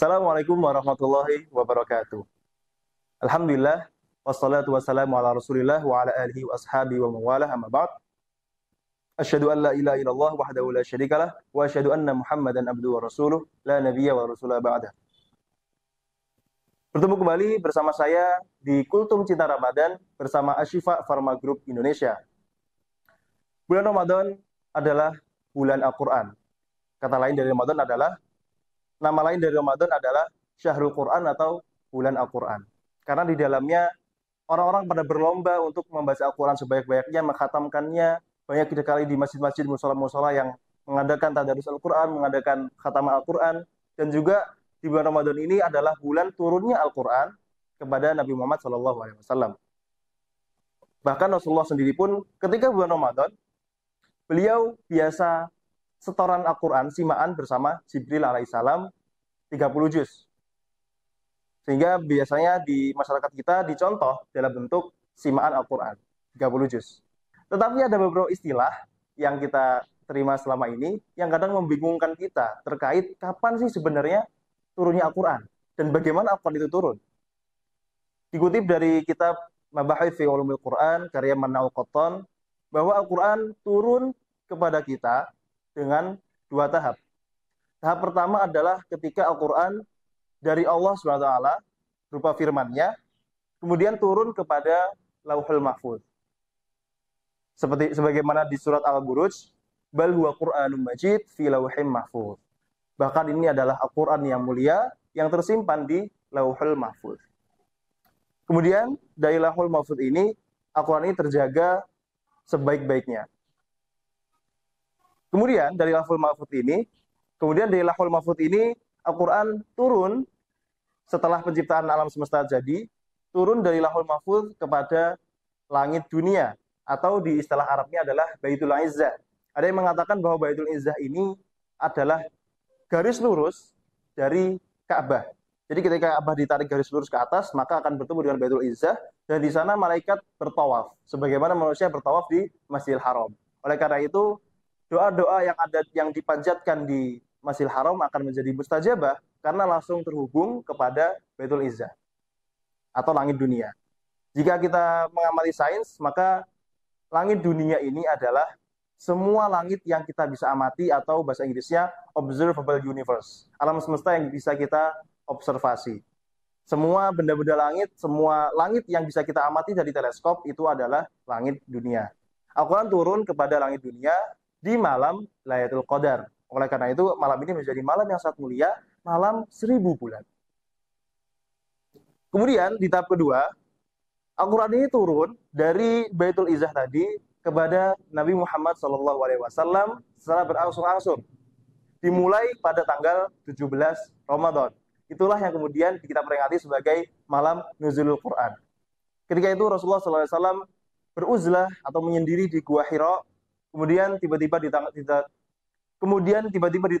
Assalamualaikum warahmatullahi wabarakatuh. Alhamdulillah wassalatu wassalamu ala Rasulillah wa ala alihi wa ashabi wa mawalah amma ba'd. Asyhadu an la ilaha illallah wahdahu la syarikalah wa asyhadu anna Muhammadan abduhu wa rasuluh la nabiyya wa rasulah ba'da. Bertemu kembali bersama saya di Kultum Cinta Ramadan bersama Ashifa Pharma Group Indonesia. Bulan Ramadan adalah bulan Al-Quran. Kata lain dari Ramadan adalah, nama lain dari Ramadan adalah Syahrul Quran atau bulan Al-Quran. Karena di dalamnya orang-orang pada berlomba untuk membaca Al-Quran sebaik-baiknya, menghatamkannya, banyak sekali di masjid-masjid musola-musola yang mengadakan tadarus Al-Quran, mengadakan khatam Al-Quran, dan juga di bulan Ramadan ini adalah bulan turunnya Al-Quran kepada Nabi Muhammad SAW. Bahkan Rasulullah sendiri pun ketika bulan Ramadan, beliau biasa setoran Al-Quran, simaan bersama Jibril alaihissalam 30 juz. Sehingga biasanya di masyarakat kita dicontoh dalam bentuk simaan Al-Quran, 30 juz. Tetapi ada beberapa istilah yang kita terima selama ini yang kadang membingungkan kita terkait kapan sih sebenarnya turunnya Al-Quran dan bagaimana Al-Quran itu turun. Dikutip dari kitab Mabahith fi Ulumil Quran karya Manau Qattan bahwa Al-Quran turun kepada kita dengan dua tahap. Tahap pertama adalah ketika Al-Quran dari Allah SWT berupa firman-Nya kemudian turun kepada Lauhul Mahfuz seperti sebagaimana di surat Al-Buruj, bal huwa Qur'anun Majid fi lauhim mahfuz. Bahkan ini adalah Al-Qur'an yang mulia yang tersimpan di Lauhul Mahfuz. Kemudian dari Lauhul Mahfuz ini Al-Qur'an ini terjaga sebaik-baiknya. Kemudian dari Lauhul Mahfuz ini, kemudian dari Lauhul Mahfuz ini Al-Qur'an turun setelah penciptaan alam semesta jadi, turun dari Lauhul Mahfuz kepada langit dunia atau di istilah Arabnya adalah Baitul Izzah. Ada yang mengatakan bahwa Baitul Izzah ini adalah garis lurus dari Ka'bah. Jadi ketika Ka'bah ditarik garis lurus ke atas, maka akan bertemu dengan Baitul Izzah dan di sana malaikat bertawaf sebagaimana manusia bertawaf di Masjidil Haram. Oleh karena itu, doa-doa yang ada yang dipanjatkan di Masjidil Haram akan menjadi mustajabah karena langsung terhubung kepada Baitul Izzah atau langit dunia. Jika kita mengamati sains, maka langit dunia ini adalah semua langit yang kita bisa amati atau bahasa Inggrisnya observable universe. Alam semesta yang bisa kita observasi. Semua benda-benda langit, semua langit yang bisa kita amati dari teleskop itu adalah langit dunia. Al-Quran turun kepada langit dunia di malam Layatul Qadar. Oleh karena itu, malam ini menjadi malam yang sangat mulia, malam seribu bulan. Kemudian, di tahap kedua, Al-Quran ini turun dari Baitul Izzah tadi kepada Nabi Muhammad SAW secara berangsur-angsur. Dimulai pada tanggal 17 Ramadan. Itulah yang kemudian kita peringati sebagai malam Nuzulul Quran. Ketika itu Rasulullah SAW beruzlah atau menyendiri di Gua Hira, kemudian tiba-tiba di kemudian tiba-tiba di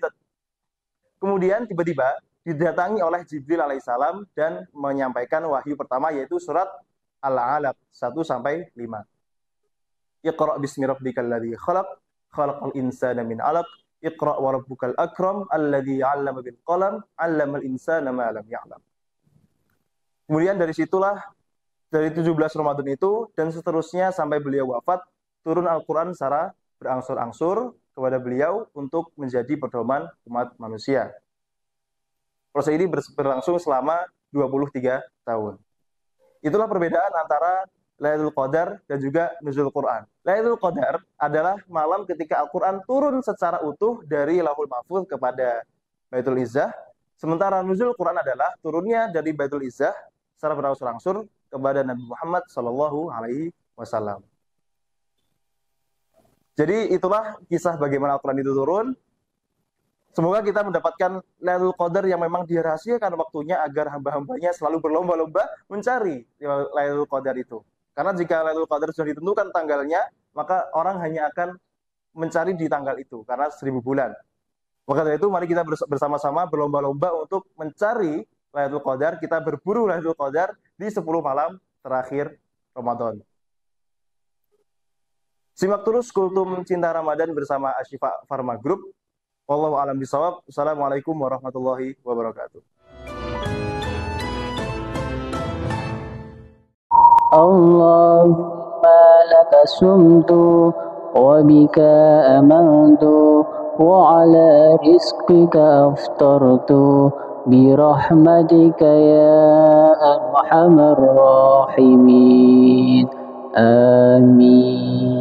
kemudian tiba-tiba didatangi oleh Jibril alaihissalam dan menyampaikan wahyu pertama yaitu surat Al-Alaq 1 sampai 5. Iqra bismi rabbikal ladzi khalaq khalaqal insana min 'alaq Iqra wa rabbukal akram alladzi 'allama bil qalam 'allamal insana ma lam ya'lam. Kemudian dari situlah dari 17 Ramadan itu dan seterusnya sampai beliau wafat turun Al-Qur'an secara berangsur-angsur kepada beliau untuk menjadi pedoman umat manusia. Proses ini berlangsung selama 23 tahun. Itulah perbedaan antara Lailatul Qadar dan juga Nuzul Quran. Lailatul Qadar adalah malam ketika Al-Quran turun secara utuh dari Lahul Mahfuz kepada Baitul Izzah. Sementara Nuzul Quran adalah turunnya dari Baitul Izzah secara berangsur-angsur kepada Nabi Muhammad Wasallam. Jadi itulah kisah bagaimana Al-Quran itu turun. Semoga kita mendapatkan Lailatul Qadar yang memang dirahasiakan waktunya agar hamba-hambanya selalu berlomba-lomba mencari Lailatul Qadar itu. Karena jika Lailatul Qadar sudah ditentukan tanggalnya, maka orang hanya akan mencari di tanggal itu karena seribu bulan. Maka dari itu mari kita bersama-sama berlomba-lomba untuk mencari Lailatul Qadar, kita berburu Lailatul Qadar di 10 malam terakhir Ramadan. Simak terus Kultum Cinta Ramadan bersama Ashifa Pharma Group. Wallahu alam bisawab. Assalamualaikum warahmatullahi wabarakatuh. Allahumma laka sumtu wa bika amantu wa ala rizqika aftartu birahmatika ya arhamar rahimin amin